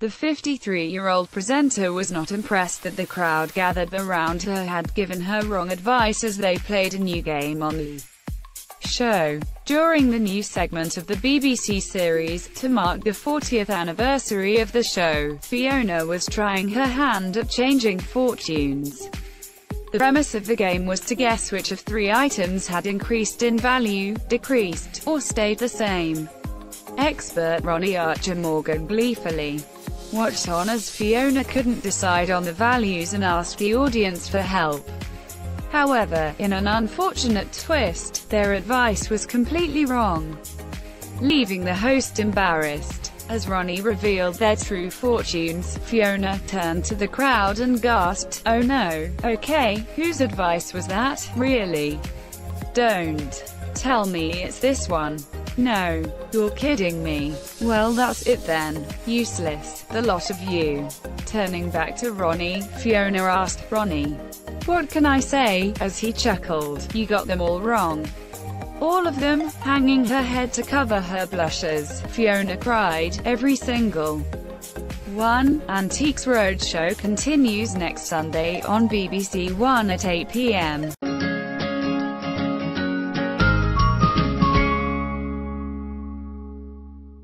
The 53-year-old presenter was not impressed that the crowd gathered around her had given her wrong advice as they played a new game on the show. During the new segment of the BBC series, to mark the 40th anniversary of the show, Fiona was trying her hand at changing fortunes. The premise of the game was to guess which of three items had increased in value, decreased, or stayed the same. Expert Ronnie Archer Morgan gleefully watched on as Fiona couldn't decide on the values and asked the audience for help. However, in an unfortunate twist, their advice was completely wrong, leaving the host embarrassed. As Ronnie revealed their true fortunes, Fiona turned to the crowd and gasped, Oh no, okay, whose advice was that, really? Don't tell me it's this one. No, you're kidding me. Well that's it then. Useless, the lot of you. Turning back to Ronnie, Fiona asked, Ronnie, what can I say, as he chuckled, you got them all wrong. All of them, hanging her head to cover her blushes, Fiona cried, every single one. Antiques Roadshow continues next Sunday on BBC One at 8 p.m.